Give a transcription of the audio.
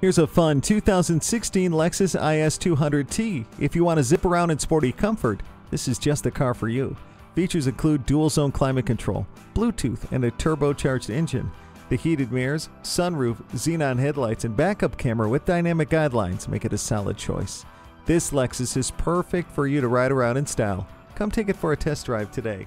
Here's a fun 2016 Lexus IS 200T. If you want to zip around in sporty comfort, this is just the car for you. Features include dual zone climate control, Bluetooth, and a turbocharged engine. The heated mirrors, sunroof, xenon headlights, and backup camera with dynamic guidelines make it a solid choice. This Lexus is perfect for you to ride around in style. Come take it for a test drive today.